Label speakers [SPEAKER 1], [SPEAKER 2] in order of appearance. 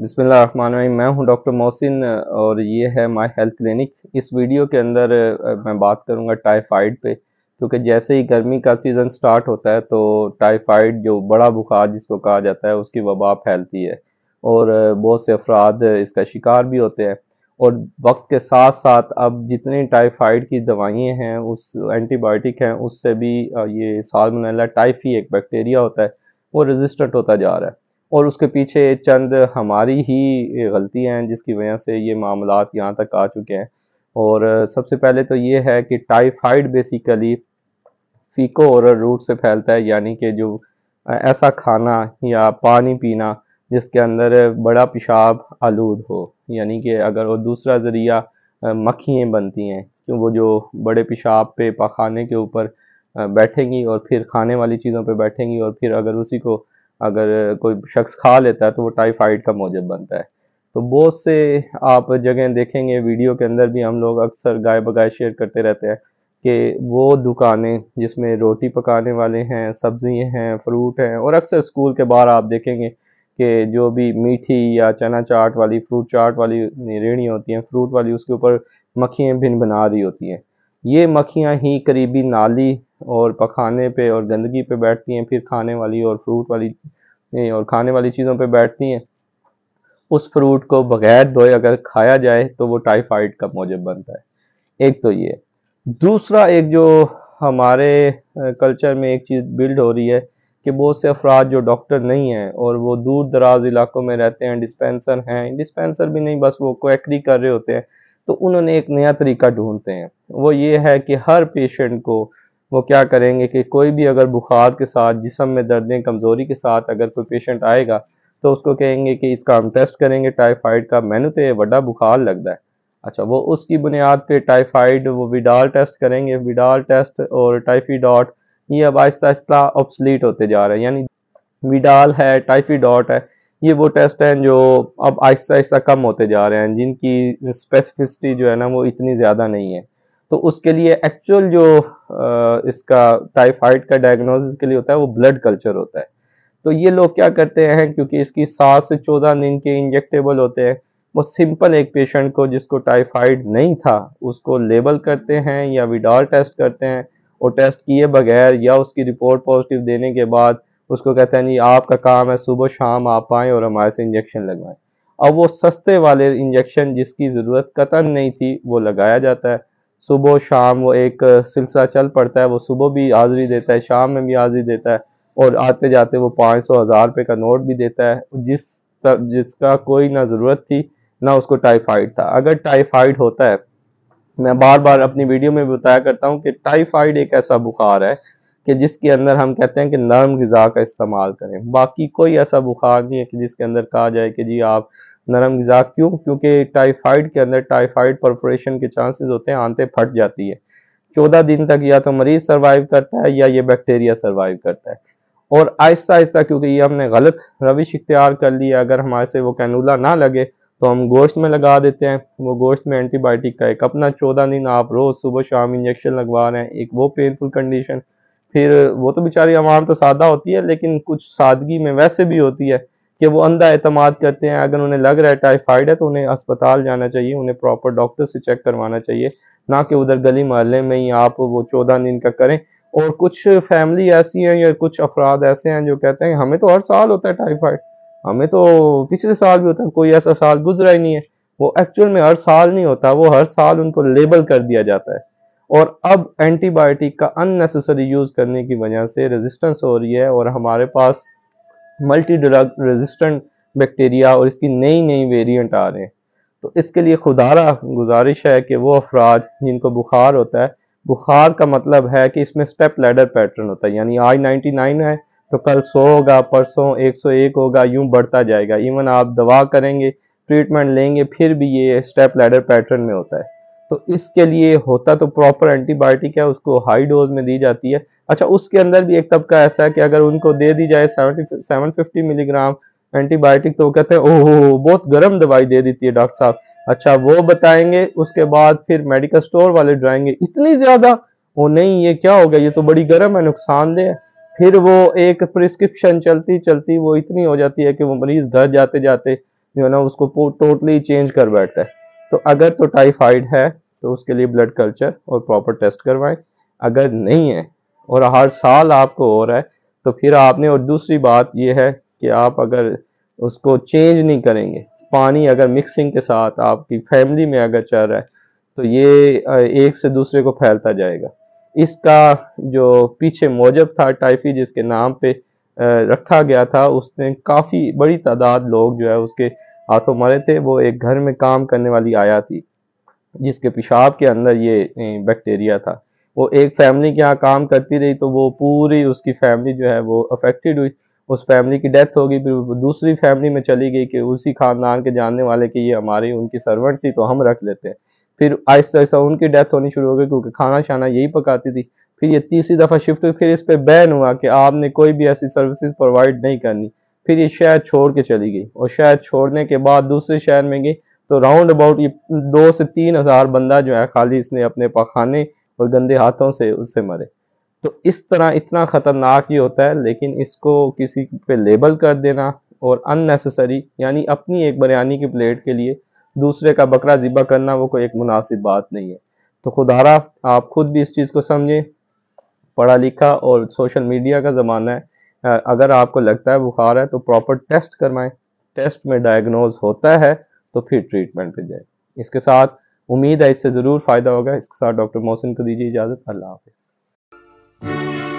[SPEAKER 1] बिस्मिल्लाहिर्रहमानिर्रहीम। मैं हूँ डॉक्टर मोहसिन, और ये है माय हेल्थ क्लिनिक। इस वीडियो के अंदर मैं बात करूँगा टाइफाइड पे, क्योंकि जैसे ही गर्मी का सीज़न स्टार्ट होता है तो टाइफाइड जो बड़ा बुखार जिसको कहा जाता है, उसकी वबा फैलती है। और बहुत से अफराद इसका शिकार भी होते हैं। और वक्त के साथ साथ अब जितनी टाइफाइड की दवाइयाँ हैं, उस एंटीबायोटिक हैं, उससे भी ये सालमोनेला टाइफी एक बैक्टीरिया होता है, वो रेजिस्टेंट होता जा रहा है। और उसके पीछे चंद हमारी ही गलतियाँ हैं जिसकी वजह से ये मामला यहाँ तक आ चुके हैं। और सबसे पहले तो ये है कि टाइफाइड बेसिकली फीको और रूट से फैलता है, यानी कि जो ऐसा खाना या पानी पीना जिसके अंदर बड़ा पेशाब आलूद हो, यानी कि अगर वो दूसरा ज़रिया मक्खियाँ बनती हैं क्यों वो जो बड़े पेशाब पे पखाने के ऊपर बैठेंगी और फिर खाने वाली चीज़ों पे बैठेंगी और फिर अगर उसी को अगर कोई शख्स खा लेता है तो वो टाइफाइड का मौजब बनता है। तो बहुत से आप जगह देखेंगे, वीडियो के अंदर भी हम लोग अक्सर गाय बगाए शेयर करते रहते हैं कि वो दुकानें जिसमें रोटी पकाने वाले हैं सब्ज़ी हैं फ्रूट हैं, और अक्सर स्कूल के बाहर आप देखेंगे कि जो भी मीठी या चना चाट वाली फ्रूट चाट वाली रेड़ी होती हैं फ्रूट वाली उसके ऊपर मक्खियाँ भिन बना रही होती हैं। ये मक्खियाँ ही करीबी नाली और पखाने पे और गंदगी पे बैठती हैं, फिर खाने वाली और फ्रूट वाली और खाने वाली चीज़ों पे बैठती हैं। उस फ्रूट को बगैर धोए अगर खाया जाए तो वो टाइफाइड का मौजब बनता है। एक तो ये। दूसरा एक जो हमारे कल्चर में एक चीज़ बिल्ड हो रही है कि बहुत से अफराद जो डॉक्टर नहीं हैं और वो दूर दराज इलाकों में रहते हैं डिस्पेंसर हैं। डिस्पेंसर भी नहीं, बस वो क्वैकरी कर रहे होते हैं। तो उन्होंने एक नया तरीका ढूंढते हैं। वो ये है कि हर पेशेंट को वो क्या करेंगे कि कोई भी अगर बुखार के साथ, जिसम में दर्दें कमज़ोरी के साथ अगर कोई पेशेंट आएगा तो उसको कहेंगे कि इसका हम टेस्ट करेंगे टाइफाइड का। मैंने तो बड़ा बुखार लगता है। अच्छा वो उसकी बुनियाद पे टाइफाइड वो विडाल टेस्ट करेंगे। विडाल टेस्ट और टाइफीडॉट ये अब आहिस्ता आहिस्ता ऑप्सलीट होते जा रहे हैं। यानी विडाल है टाइफीडॉट है, ये वो टेस्ट हैं जो अब आहिस्ता आहिस्ता कम होते जा रहे हैं, जिनकी स्पेसिफिसिटी जो है ना, वो इतनी ज़्यादा नहीं है। तो उसके लिए एक्चुअल जो इसका टाइफाइड का डायग्नोसिस के लिए होता है, वो ब्लड कल्चर होता है। तो ये लोग क्या करते हैं, क्योंकि इसकी सात से चौदह दिन के इंजेक्टेबल होते हैं, वो सिंपल एक पेशेंट को जिसको टाइफाइड नहीं था, उसको लेबल करते हैं या विडाल टेस्ट करते हैं, और टेस्ट किए बगैर या उसकी रिपोर्ट पॉजिटिव देने के बाद उसको कहते हैं, जी, आपका काम है, सुबह शाम आप आएँ और हमारे से इंजेक्शन लगवाएँ। अब वो सस्ते वाले इंजेक्शन जिसकी ज़रूरत कतन नहीं थी, वो लगाया जाता है। सुबह, शाम वो एक सिलसिला चल पड़ता है, वो सुबह भी हाजिरी देता है, शाम में भी हाजिरी देता है और आते जाते वो पाँच सौ, हज़ार रुपये का नोट भी देता है, जिस जिसका कोई ना ज़रूरत थी, ना उसको टाइफाइड था। अगर टाइफाइड होता है, मैं बार बार अपनी वीडियो में बताया करता हूँ कि टाइफाइड एक ऐसा बुखार है कि जिसके अंदर हम कहते हैं कि नरम गज़ा का इस्तेमाल करें। बाकी कोई ऐसा बुखार नहीं है कि जिसके अंदर कहा जाए कि जी आप नरम गज़ा क्यों? क्योंकि टाइफाइड के अंदर टाइफाइड परफोरेशन के चांसेस होते हैं, आंतें फट जाती है। चौदह दिन तक या तो मरीज़ सर्वाइव करता है या ये बैक्टीरिया सर्वाइव करता है। और आहिस्ता आहिस्ता, क्योंकि ये हमने गलत रविश इख्तियार कर लिया अगर हमारे से वो कैनूला ना लगे तो हम गोश्त में लगा देते हैं। वो गोश्त में एंटीबायोटिक का एक अपना चौदह दिन आप रोज़ सुबह शाम इंजेक्शन लगवा रहे हैं, एक वो पेनफुल कंडीशन फिर वो तो बेचारी आवाम तो सादा होती है, लेकिन कुछ सादगी में वैसे भी होती है। कि वो अंधा एतमाद करते हैं। अगर उन्हें लग रहा है टाइफाइड है तो उन्हें अस्पताल जाना चाहिए, उन्हें प्रॉपर डॉक्टर से चेक करवाना चाहिए। ना कि उधर गली मोहल्ले में ही आप वो चौदह दिन का करें। और कुछ फैमिली ऐसी हैं या कुछ अफराद ऐसे हैं जो कहते हैं, हमें तो हर साल होता है टाइफाइड हमें तो पिछले साल भी होता है, कोई ऐसा साल गुजरा ही नहीं है। वो एक्चुअल में हर साल नहीं होता, वो हर साल उनको लेबल कर दिया जाता है। और अब एंटीबायोटिक का अननेसेसरी यूज़ करने की वजह से रेजिस्टेंस हो रही है और हमारे पास मल्टी ड्रग रेजिस्टेंट बैक्टीरिया और इसकी नई नई वेरिएंट आ रहे हैं। तो इसके लिए खुदारा गुजारिश है कि वो अफराद जिनको बुखार होता है, बुखार का मतलब है कि इसमें स्टेप लैडर पैटर्न होता है, यानी नाइन्टी नाइन है तो कल सौ होगा, परसों एक सौ एक होगा, यूँ बढ़ता जाएगा। इवन आप दवा करेंगे ट्रीटमेंट लेंगे, फिर भी ये स्टेप लैडर पैटर्न में होता है। तो इसके लिए होता तो प्रॉपर एंटीबायोटिक है, उसको हाई डोज में दी जाती है। अच्छा उसके अंदर भी एक तबका ऐसा है कि अगर उनको दे दी जाए सेवन फिफ्टी मिलीग्राम एंटीबायोटिक तो कहते हैं, ओहो, बहुत गर्म दवाई दे देती है डॉक्टर साहब। अच्छा वो बताएँगे, उसके बाद फिर मेडिकल स्टोर वाले ड्राएँगे, इतनी ज़्यादा? वो नहीं, ये क्या हो गया? ये तो बड़ी गर्म है नुकसानदेह है। फिर वो एक प्रिस्क्रिप्शन चलती चलती वो इतनी हो जाती है कि वो मरीज़ घर जाते जाते जो है ना, उसको टोटली चेंज कर बैठता है। तो अगर तो टाइफाइड है तो उसके लिए ब्लड कल्चर और प्रॉपर टेस्ट करवाएँ। अगर नहीं है और हर साल आपको हो रहा है तो फिर आपने, और दूसरी बात यह है कि आप अगर उसको चेंज नहीं करेंगे, पानी अगर मिक्सिंग के साथ आपकी फैमिली में अगर चल रहा है तो ये एक से दूसरे को फैलता जाएगा। इसका जो पीछे मौजब था टाइफी जिसके नाम पे रखा गया था, उसने काफ़ी बड़ी तादाद लोग जो है उसके हाथों मरे थे। वो एक घर में काम करने वाली आया थी। जिसके पेशाब के अंदर ये बैक्टीरिया था। वो एक फैमिली के यहाँ काम करती रही तो वो पूरी उसकी फैमिली जो है वो अफेक्टेड हुई। उस फैमिली की डेथ होगी, फिर दूसरी फैमिली में चली गई कि उसी खानदान के जानने वाले कि ये हमारी उनकी सर्वेंट थी तो हम रख लेते हैं। फिर आहिस्ता आहिस्ता उनकी डेथ होनी शुरू हो गई क्योंकि खाना शाना यही पकाती थी। फिर ये तीसरी दफ़ा शिफ्ट हुई, फिर इस पर बैन हुआ कि आपने कोई भी ऐसी सर्विसेज़ प्रोवाइड नहीं करनी। फिर ये शहर छोड़ के चली गई और शहर छोड़ने के बाद दूसरे शहर में गई। तो राउंड अबाउट ये दो से तीन हज़ार बंदा जो है खाली इसने अपने पखाने और गंदे हाथों से उससे मरे। तो इस तरह इतना ख़तरनाक ही होता है, लेकिन इसको किसी पे लेबल कर देना और अननेसेसरी यानी अपनी एक बिरयानी की प्लेट के लिए दूसरे का बकरा ज़िबा करना वो कोई एक मुनासिब बात नहीं है। तो खुदारा, आप खुद भी इस चीज़ को समझें। पढ़ा लिखा और सोशल मीडिया का ज़माना है। अगर आपको लगता है बुखार है तो प्रॉपर टेस्ट करवाएँ। टेस्ट में डायग्नोज होता है। तो फिर ट्रीटमेंट पे जाए। इसके साथ उम्मीद है इससे ज़रूर फ़ायदा होगा। इसके साथ डॉक्टर मोहसिन को दीजिए इजाज़त। अल्लाह हाफिज़।